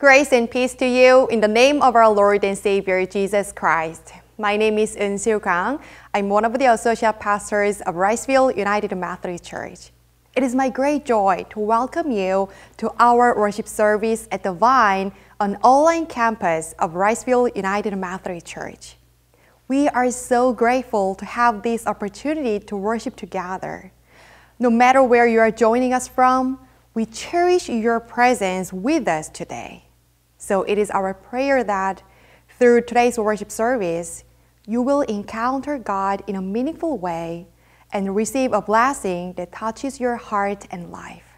Grace and peace to you in the name of our Lord and Savior Jesus Christ. My name is Eun Siu Kang. I'm one of the associate pastors of Wrightsville United Methodist Church. It is my great joy to welcome you to our worship service at the Vine, an online campus of Wrightsville United Methodist Church. We are so grateful to have this opportunity to worship together. No matter where you are joining us from, we cherish your presence with us today. So it is our prayer that through today's worship service, you will encounter God in a meaningful way and receive a blessing that touches your heart and life.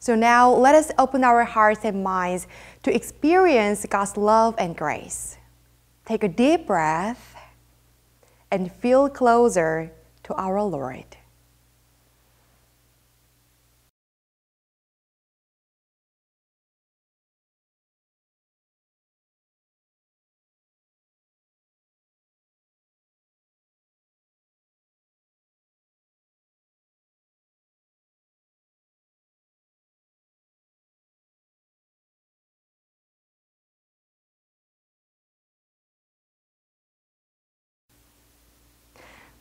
So now let us open our hearts and minds to experience God's love and grace. Take a deep breath and feel closer to our Lord.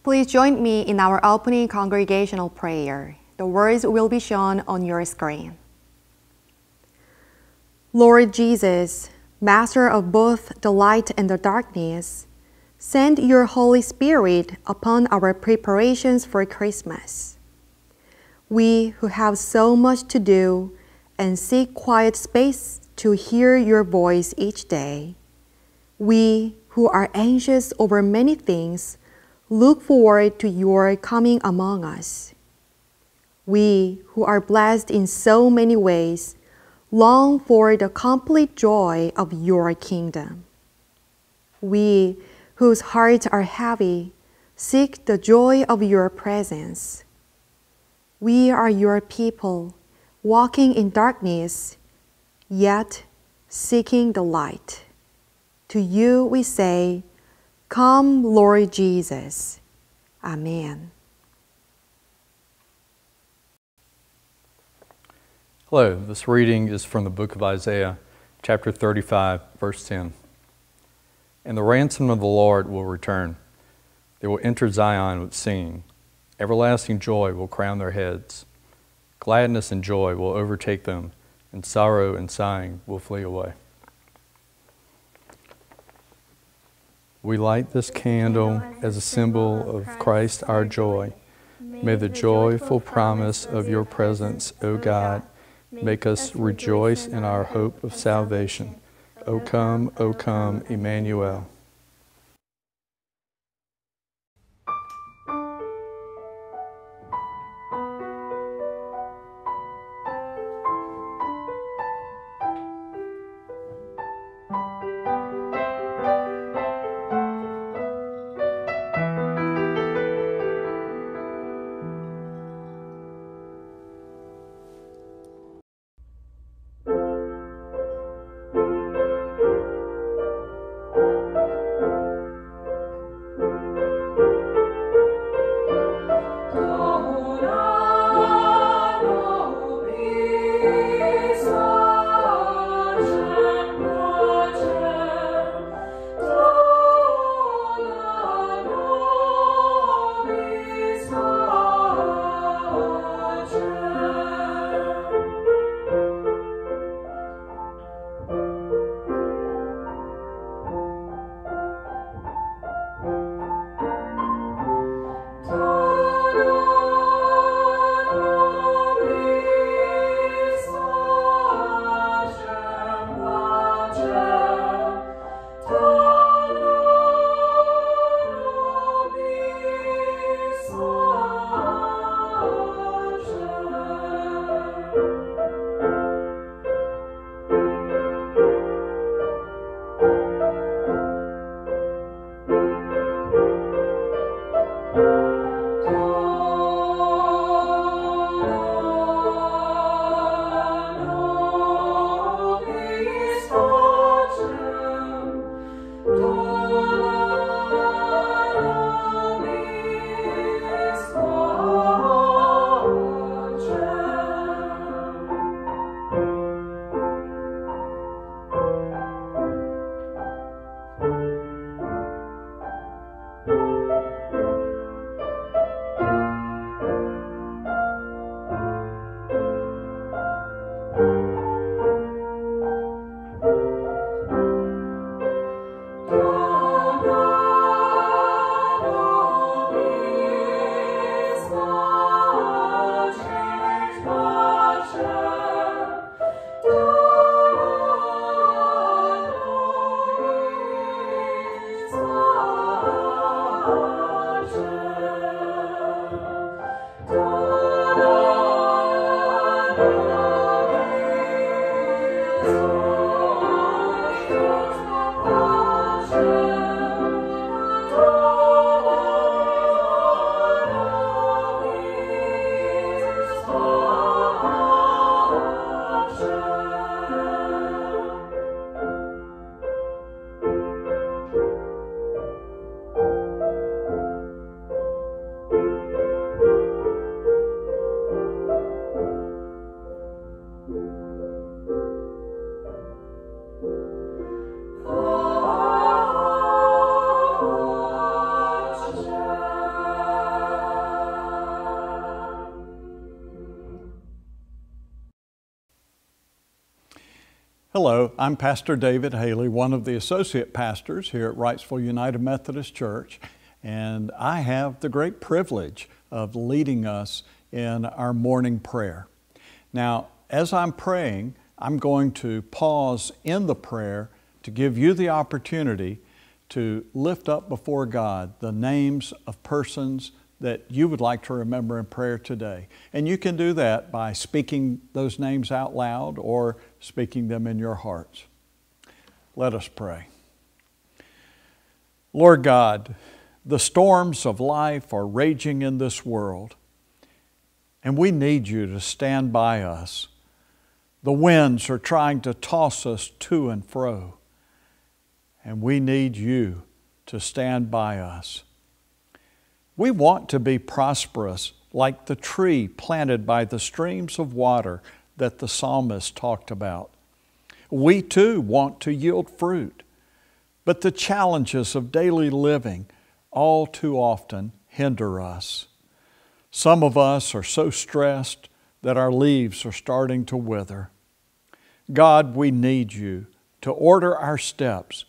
Please join me in our opening congregational prayer. The words will be shown on your screen. Lord Jesus, Master of both the light and the darkness, send your Holy Spirit upon our preparations for Christmas. We who have so much to do and seek quiet space to hear your voice each day, we who are anxious over many things look forward to your coming among us. We, who are blessed in so many ways, long for the complete joy of your kingdom. We, whose hearts are heavy, seek the joy of your presence. We are your people, walking in darkness, yet seeking the light. To you we say, Come, Lord Jesus. Amen. Hello, this reading is from the book of Isaiah, chapter 35, verse 10. And the ransom of the Lord will return. They will enter Zion with singing. Everlasting joy will crown their heads. Gladness and joy will overtake them, and sorrow and sighing will flee away. We light this candle as a symbol of Christ our joy. May the joyful promise of your presence, O God, make us rejoice in our hope of salvation. O come, O come, Emmanuel. I'm Pastor David Haley, one of the associate pastors here at Wrightsville United Methodist Church, and I have the great privilege of leading us in our morning prayer. Now, as I'm praying, I'm going to pause in the prayer to give you the opportunity to lift up before God the names of persons that you would like to remember in prayer today. And you can do that by speaking those names out loud or speaking them in your hearts. Let us pray. Lord God, the storms of life are raging in this world, and we need you to stand by us. The winds are trying to toss us to and fro, and we need you to stand by us. We want to be prosperous like the tree planted by the streams of water that the psalmist talked about. We too want to yield fruit, but the challenges of daily living all too often hinder us. Some of us are so stressed that our leaves are starting to wither. God, we need you to order our steps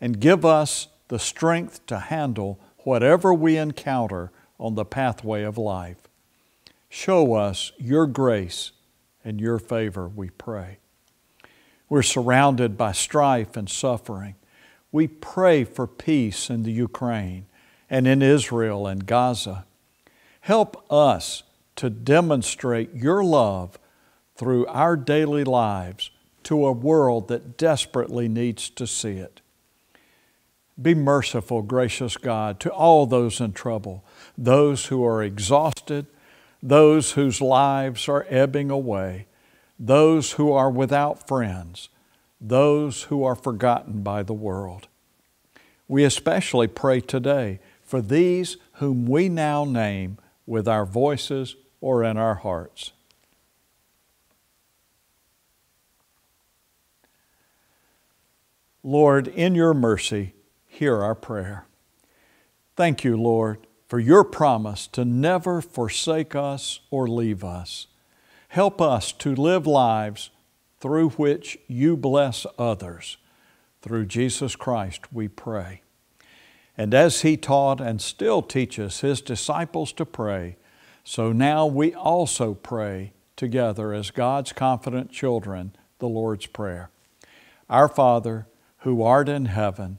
and give us the strength to handle whatever we encounter on the pathway of life. Show us your grace and your favor, we pray. We're surrounded by strife and suffering. We pray for peace in the Ukraine and in Israel and Gaza. Help us to demonstrate your love through our daily lives to a world that desperately needs to see it. Be merciful, gracious God, to all those in trouble, those who are exhausted, those whose lives are ebbing away, those who are without friends, those who are forgotten by the world. We especially pray today for these whom we now name with our voices or in our hearts. Lord, in your mercy, hear our prayer. Thank you, Lord, for your promise to never forsake us or leave us. Help us to live lives through which you bless others. Through Jesus Christ we pray. And as he taught and still teaches his disciples to pray, so now we also pray together as God's confident children the Lord's Prayer. Our Father, who art in heaven,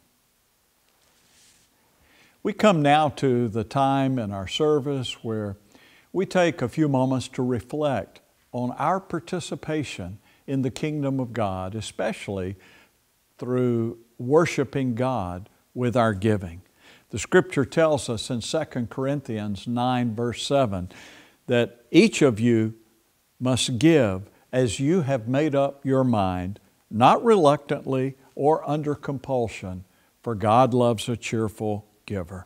We come now to the time in our service where we take a few moments to reflect on our participation in the kingdom of God, especially through worshiping God with our giving. The scripture tells us in 2 Corinthians 9, verse 7, that each of you must give as you have made up your mind, not reluctantly or under compulsion, for God loves a cheerful giver.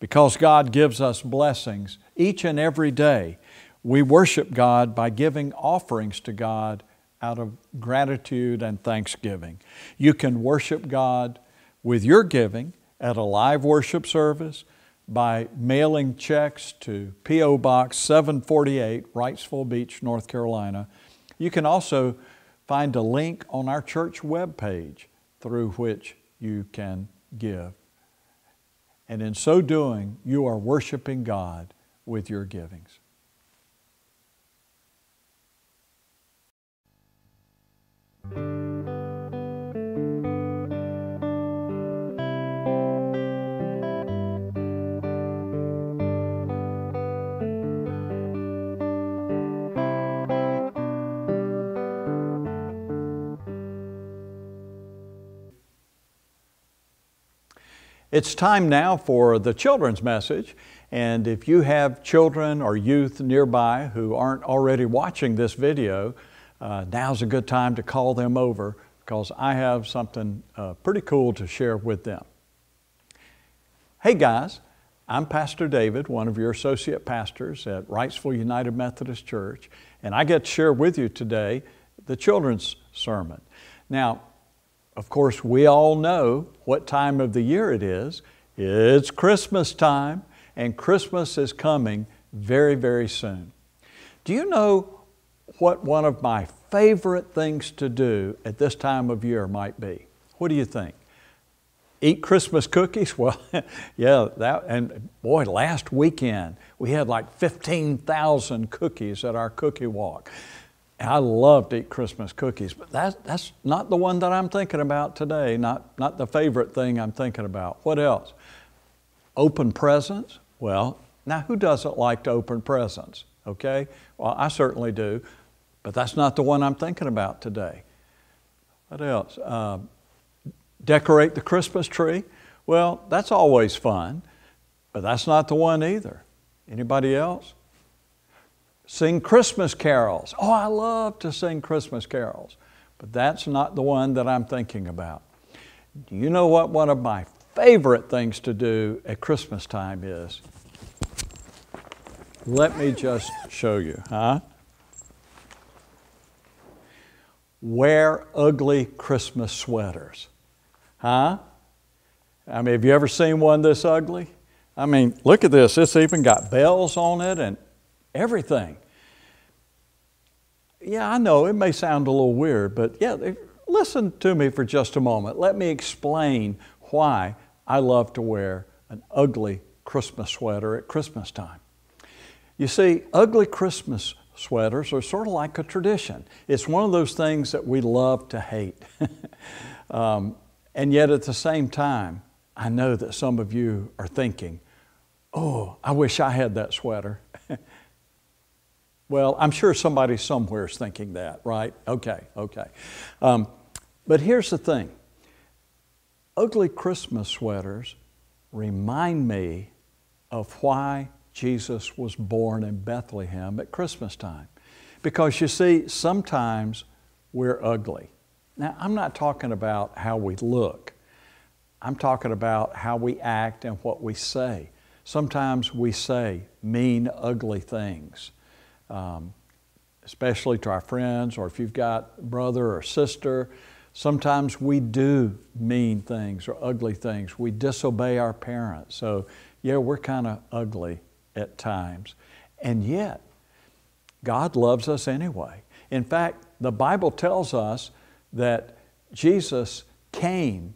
Because God gives us blessings each and every day, we worship God by giving offerings to God out of gratitude and thanksgiving. You can worship God with your giving at a live worship service by mailing checks to P.O. Box 748, Wrightsville Beach, North Carolina. You can also find a link on our church webpage through which you can give. And in so doing, you are worshiping God with your givings. It's time now for the children's message. And if you have children or youth nearby who aren't already watching this video, uh, now's a good time to call them over because I have something uh, pretty cool to share with them. Hey guys, I'm Pastor David, one of your associate pastors at Wrightsville United Methodist Church, and I get to share with you today the children's sermon. Now, of course, we all know what time of the year it is. It's Christmas time, and Christmas is coming very, very soon. Do you know what one of my favorite things to do at this time of year might be? What do you think? Eat Christmas cookies? Well, yeah, that, and boy, last weekend we had like 15,000 cookies at our cookie walk. I love to eat Christmas cookies, but that's, that's not the one that I'm thinking about today, not, not the favorite thing I'm thinking about. What else? Open presents? Well, now who doesn't like to open presents? Okay? Well, I certainly do, but that's not the one I'm thinking about today. What else? Uh, decorate the Christmas tree? Well, that's always fun, but that's not the one either. Anybody else? Sing Christmas carols. Oh, I love to sing Christmas carols, but that's not the one that I'm thinking about. Do you know what one of my favorite things to do at Christmas time is? Let me just show you, huh? Wear ugly Christmas sweaters. Huh? I mean, have you ever seen one this ugly? I mean, look at this. It's even got bells on it and everything. Yeah, I know it may sound a little weird, but yeah, listen to me for just a moment. Let me explain why I love to wear an ugly Christmas sweater at Christmas time. You see, ugly Christmas sweaters are sort of like a tradition. It's one of those things that we love to hate. um, and yet at the same time, I know that some of you are thinking, oh, I wish I had that sweater. Well, I'm sure somebody somewhere is thinking that, right? Okay, okay. Um, but here's the thing ugly Christmas sweaters remind me of why Jesus was born in Bethlehem at Christmas time. Because you see, sometimes we're ugly. Now, I'm not talking about how we look. I'm talking about how we act and what we say. Sometimes we say mean, ugly things, um, especially to our friends or if you've got brother or sister. Sometimes we do mean things or ugly things. We disobey our parents. So, yeah, we're kind of ugly at times. And yet, God loves us anyway. In fact, the Bible tells us that Jesus came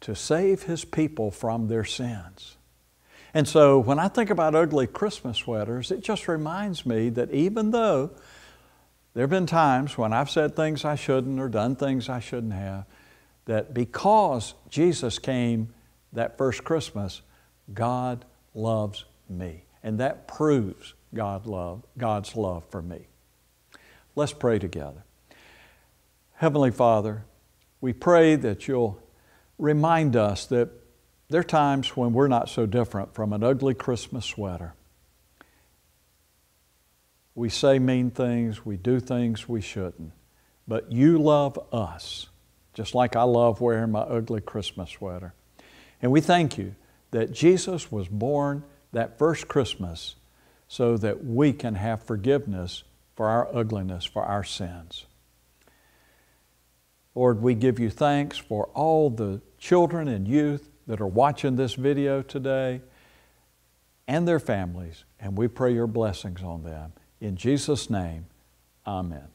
to save his people from their sins. And so when I think about ugly Christmas sweaters, it just reminds me that even though there have been times when I've said things I shouldn't or done things I shouldn't have, that because Jesus came that first Christmas, God loves me. And that proves God love, God's love for me. Let's pray together. Heavenly Father, we pray that you'll remind us that there are times when we're not so different from an ugly Christmas sweater. We say mean things, we do things we shouldn't, but you love us, just like I love wearing my ugly Christmas sweater. And we thank you that Jesus was born that first Christmas so that we can have forgiveness for our ugliness, for our sins. Lord, we give you thanks for all the children and youth that are watching this video today and their families, and we pray your blessings on them. In Jesus' name, amen.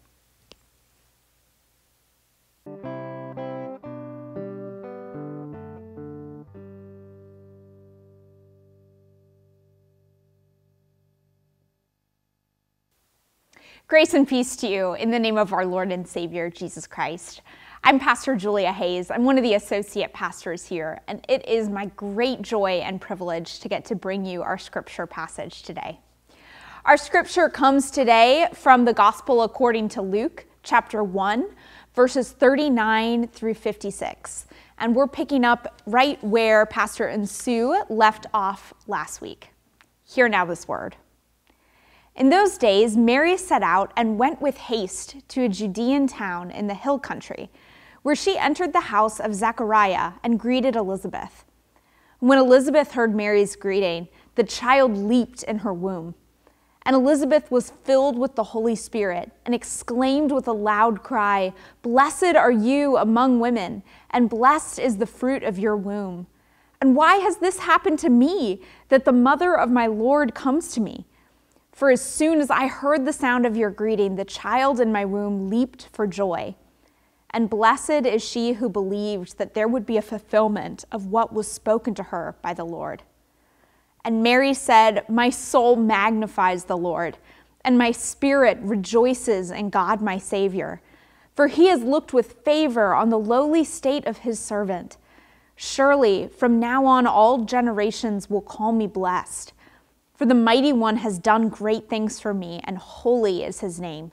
Grace and peace to you in the name of our Lord and Savior, Jesus Christ. I'm Pastor Julia Hayes. I'm one of the associate pastors here, and it is my great joy and privilege to get to bring you our scripture passage today. Our scripture comes today from the Gospel according to Luke, chapter 1, verses 39 through 56. And we're picking up right where Pastor and Sue left off last week. Hear now this word. In those days, Mary set out and went with haste to a Judean town in the hill country where she entered the house of Zechariah and greeted Elizabeth. When Elizabeth heard Mary's greeting, the child leaped in her womb. And Elizabeth was filled with the Holy Spirit and exclaimed with a loud cry, Blessed are you among women, and blessed is the fruit of your womb. And why has this happened to me, that the mother of my Lord comes to me? For as soon as I heard the sound of your greeting, the child in my womb leaped for joy. And blessed is she who believed that there would be a fulfillment of what was spoken to her by the Lord. And Mary said, My soul magnifies the Lord, and my spirit rejoices in God my Savior. For he has looked with favor on the lowly state of his servant. Surely, from now on, all generations will call me blessed. For the mighty one has done great things for me, and holy is his name.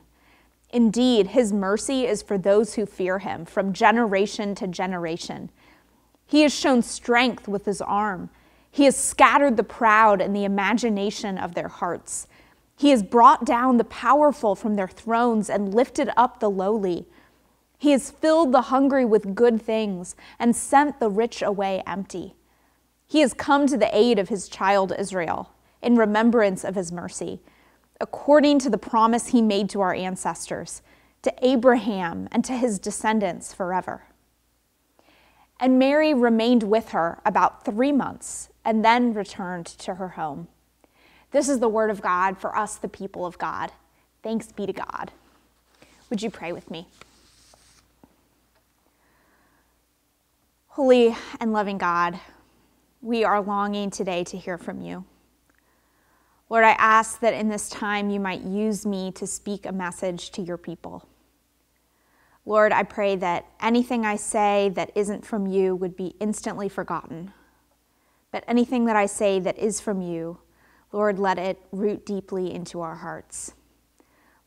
Indeed, his mercy is for those who fear him from generation to generation. He has shown strength with his arm. He has scattered the proud in the imagination of their hearts. He has brought down the powerful from their thrones and lifted up the lowly. He has filled the hungry with good things and sent the rich away empty. He has come to the aid of his child Israel in remembrance of his mercy according to the promise he made to our ancestors, to Abraham and to his descendants forever. And Mary remained with her about three months and then returned to her home. This is the word of God for us, the people of God. Thanks be to God. Would you pray with me? Holy and loving God, we are longing today to hear from you. Lord, I ask that in this time you might use me to speak a message to your people. Lord, I pray that anything I say that isn't from you would be instantly forgotten. But anything that I say that is from you, Lord, let it root deeply into our hearts.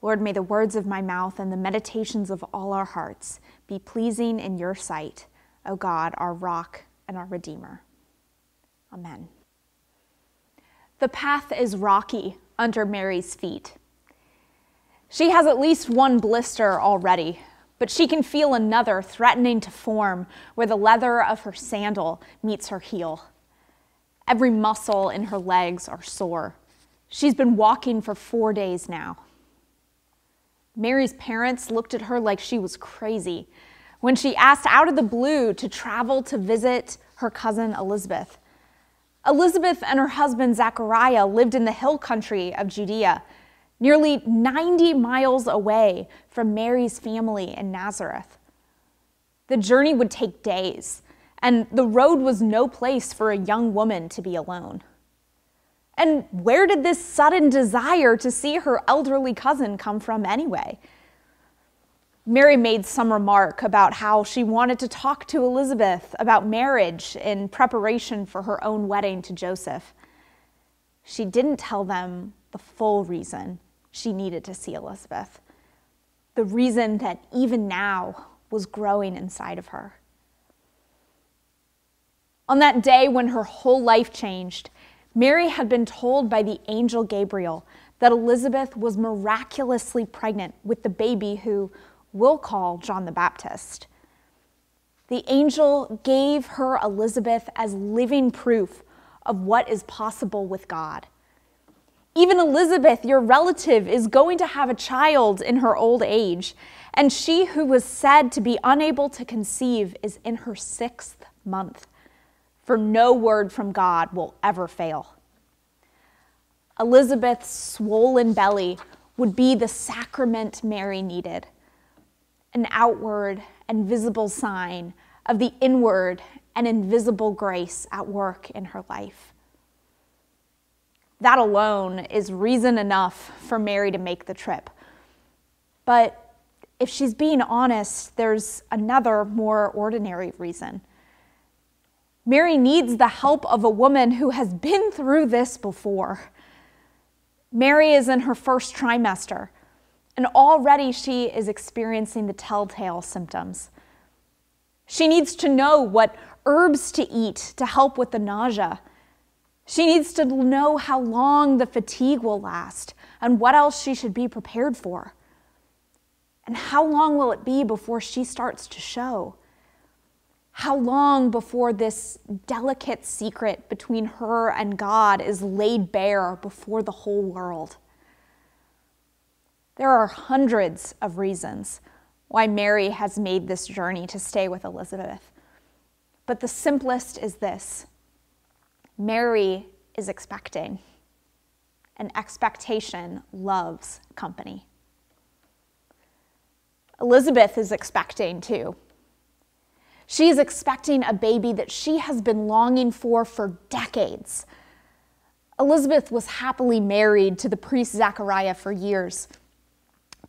Lord, may the words of my mouth and the meditations of all our hearts be pleasing in your sight, O God, our rock and our Redeemer. Amen. The path is rocky under Mary's feet. She has at least one blister already, but she can feel another threatening to form where the leather of her sandal meets her heel. Every muscle in her legs are sore. She's been walking for four days now. Mary's parents looked at her like she was crazy when she asked out of the blue to travel to visit her cousin Elizabeth. Elizabeth and her husband Zechariah lived in the hill country of Judea, nearly 90 miles away from Mary's family in Nazareth. The journey would take days, and the road was no place for a young woman to be alone. And where did this sudden desire to see her elderly cousin come from anyway? Mary made some remark about how she wanted to talk to Elizabeth about marriage in preparation for her own wedding to Joseph. She didn't tell them the full reason she needed to see Elizabeth, the reason that even now was growing inside of her. On that day when her whole life changed, Mary had been told by the angel Gabriel that Elizabeth was miraculously pregnant with the baby who we'll call John the Baptist. The angel gave her Elizabeth as living proof of what is possible with God. Even Elizabeth, your relative, is going to have a child in her old age, and she who was said to be unable to conceive is in her sixth month, for no word from God will ever fail. Elizabeth's swollen belly would be the sacrament Mary needed an outward and visible sign of the inward and invisible grace at work in her life. That alone is reason enough for Mary to make the trip. But if she's being honest, there's another more ordinary reason. Mary needs the help of a woman who has been through this before. Mary is in her first trimester and already she is experiencing the telltale symptoms. She needs to know what herbs to eat to help with the nausea. She needs to know how long the fatigue will last and what else she should be prepared for. And how long will it be before she starts to show? How long before this delicate secret between her and God is laid bare before the whole world? There are hundreds of reasons why Mary has made this journey to stay with Elizabeth. But the simplest is this Mary is expecting, and expectation loves company. Elizabeth is expecting too. She is expecting a baby that she has been longing for for decades. Elizabeth was happily married to the priest Zechariah for years.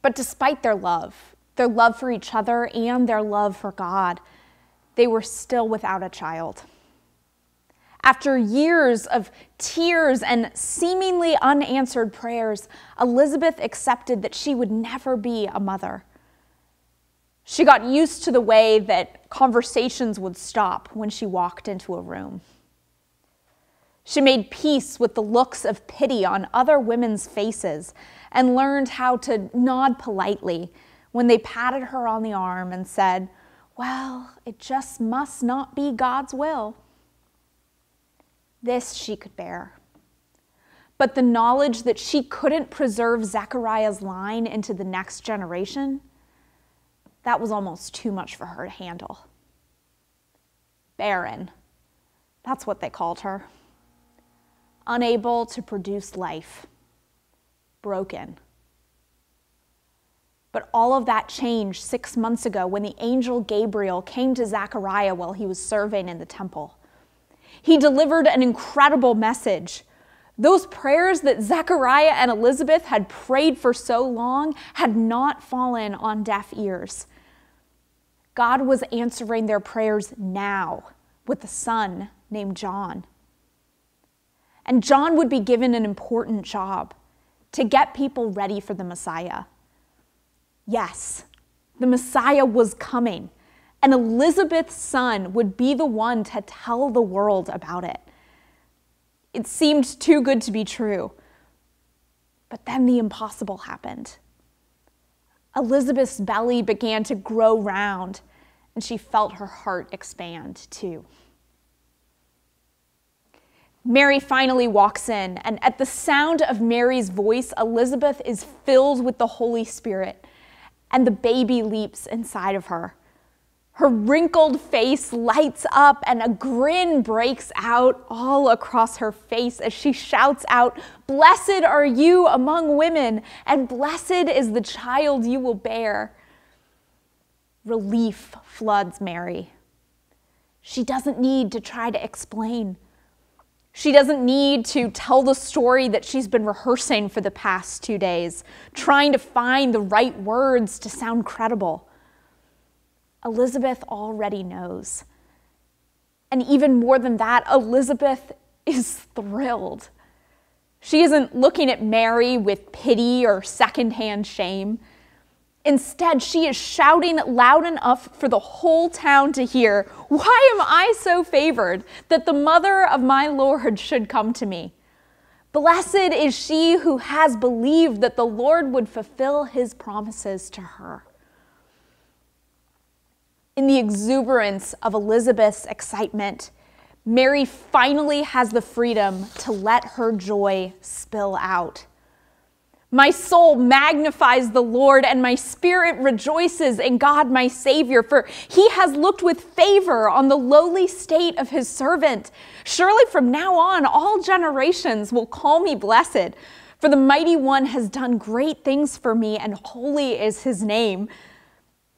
But despite their love, their love for each other and their love for God, they were still without a child. After years of tears and seemingly unanswered prayers, Elizabeth accepted that she would never be a mother. She got used to the way that conversations would stop when she walked into a room. She made peace with the looks of pity on other women's faces and learned how to nod politely when they patted her on the arm and said, Well, it just must not be God's will. This she could bear. But the knowledge that she couldn't preserve Zechariah's line into the next generation that was almost too much for her to handle. Barren, that's what they called her. Unable to produce life, broken. But all of that changed six months ago when the angel Gabriel came to Zechariah while he was serving in the temple. He delivered an incredible message. Those prayers that Zechariah and Elizabeth had prayed for so long had not fallen on deaf ears. God was answering their prayers now with a son named John. And John would be given an important job to get people ready for the Messiah. Yes, the Messiah was coming, and Elizabeth's son would be the one to tell the world about it. It seemed too good to be true. But then the impossible happened. Elizabeth's belly began to grow round, and she felt her heart expand too. Mary finally walks in, and at the sound of Mary's voice, Elizabeth is filled with the Holy Spirit, and the baby leaps inside of her. Her wrinkled face lights up, and a grin breaks out all across her face as she shouts out, Blessed are you among women, and blessed is the child you will bear relief floods Mary. She doesn't need to try to explain. She doesn't need to tell the story that she's been rehearsing for the past two days, trying to find the right words to sound credible. Elizabeth already knows. And even more than that, Elizabeth is thrilled. She isn't looking at Mary with pity or secondhand shame. Instead, she is shouting loud enough for the whole town to hear, Why am I so favored that the mother of my Lord should come to me? Blessed is she who has believed that the Lord would fulfill his promises to her. In the exuberance of Elizabeth's excitement, Mary finally has the freedom to let her joy spill out. My soul magnifies the Lord, and my spirit rejoices in God my Savior, for he has looked with favor on the lowly state of his servant. Surely from now on, all generations will call me blessed, for the mighty one has done great things for me, and holy is his name.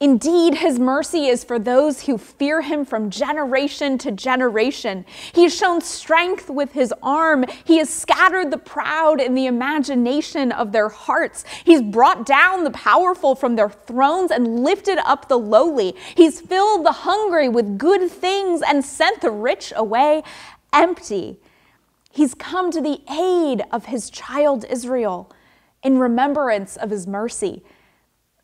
Indeed, his mercy is for those who fear him from generation to generation. He has shown strength with his arm. He has scattered the proud in the imagination of their hearts. He's brought down the powerful from their thrones and lifted up the lowly. He's filled the hungry with good things and sent the rich away empty. He's come to the aid of his child Israel in remembrance of his mercy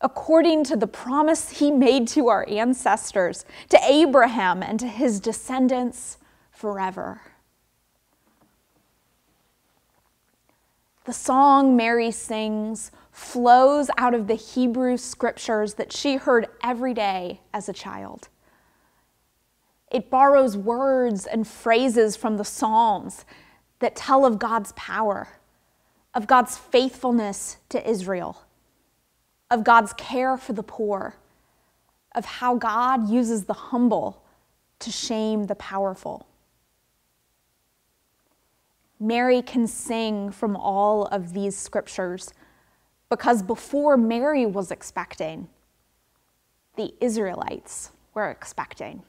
according to the promise he made to our ancestors, to Abraham and to his descendants forever. The song Mary sings flows out of the Hebrew scriptures that she heard every day as a child. It borrows words and phrases from the Psalms that tell of God's power, of God's faithfulness to Israel, of God's care for the poor, of how God uses the humble to shame the powerful. Mary can sing from all of these scriptures because before Mary was expecting, the Israelites were expecting.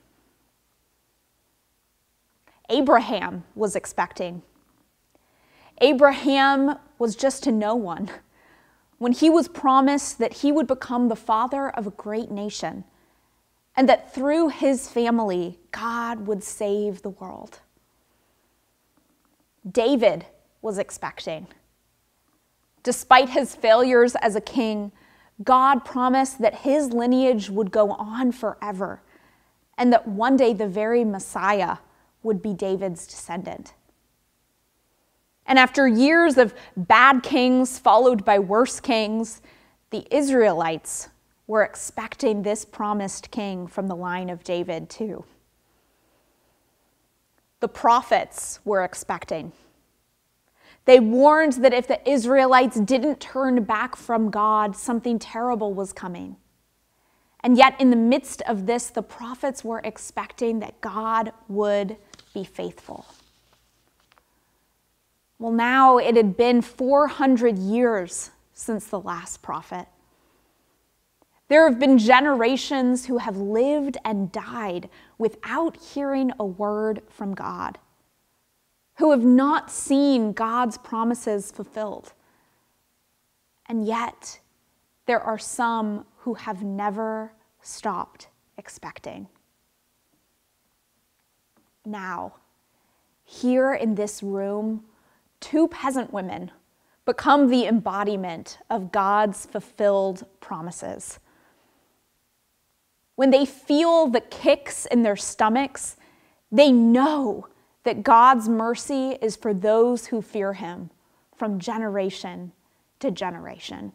Abraham was expecting. Abraham was just to no one when he was promised that he would become the father of a great nation and that through his family, God would save the world. David was expecting. Despite his failures as a king, God promised that his lineage would go on forever and that one day the very Messiah would be David's descendant. And after years of bad kings followed by worse kings, the Israelites were expecting this promised king from the line of David, too. The prophets were expecting. They warned that if the Israelites didn't turn back from God, something terrible was coming. And yet, in the midst of this, the prophets were expecting that God would be faithful. Well, now it had been 400 years since the last prophet. There have been generations who have lived and died without hearing a word from God, who have not seen God's promises fulfilled. And yet, there are some who have never stopped expecting now, here in this room, two peasant women become the embodiment of God's fulfilled promises. When they feel the kicks in their stomachs, they know that God's mercy is for those who fear Him from generation to generation.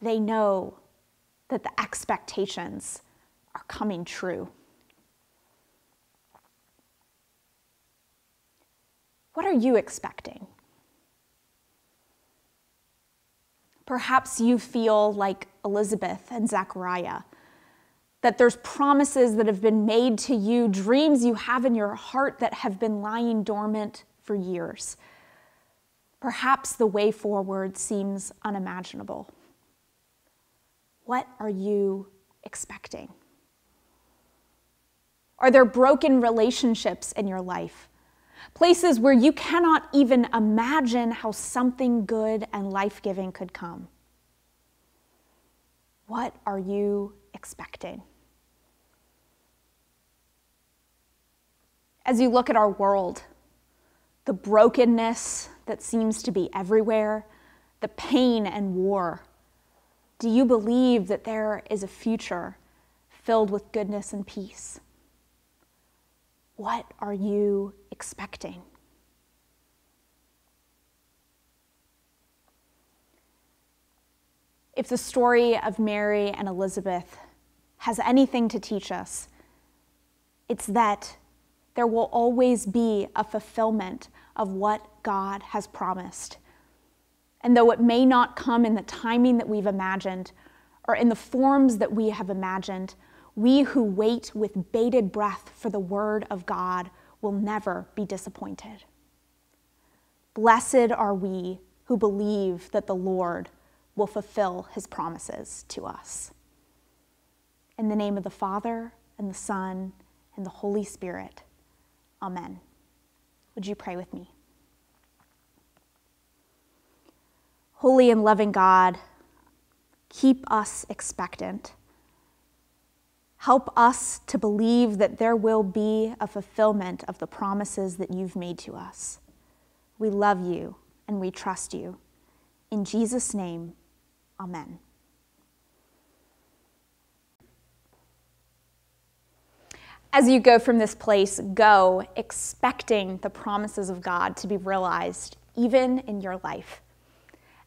They know that the expectations are coming true. What are you expecting? Perhaps you feel like Elizabeth and Zechariah, that there's promises that have been made to you, dreams you have in your heart that have been lying dormant for years. Perhaps the way forward seems unimaginable. What are you expecting? Are there broken relationships in your life? Places where you cannot even imagine how something good and life giving could come. What are you expecting? As you look at our world, the brokenness that seems to be everywhere, the pain and war, do you believe that there is a future filled with goodness and peace? What are you expecting? If the story of Mary and Elizabeth has anything to teach us, it's that there will always be a fulfillment of what God has promised. And though it may not come in the timing that we've imagined or in the forms that we have imagined, we who wait with bated breath for the word of God will never be disappointed. Blessed are we who believe that the Lord will fulfill his promises to us. In the name of the Father, and the Son, and the Holy Spirit, Amen. Would you pray with me? Holy and loving God, keep us expectant Help us to believe that there will be a fulfillment of the promises that you've made to us. We love you and we trust you. In Jesus' name, amen. As you go from this place, go expecting the promises of God to be realized even in your life.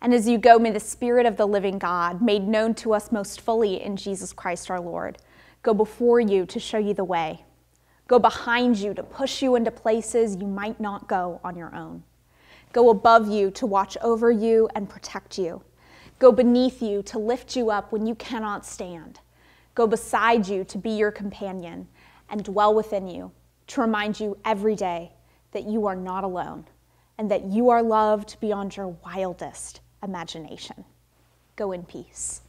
And as you go, may the Spirit of the living God, made known to us most fully in Jesus Christ our Lord, go before you to show you the way, go behind you to push you into places you might not go on your own, go above you to watch over you and protect you, go beneath you to lift you up when you cannot stand, go beside you to be your companion, and dwell within you to remind you every day that you are not alone and that you are loved beyond your wildest imagination. Go in peace.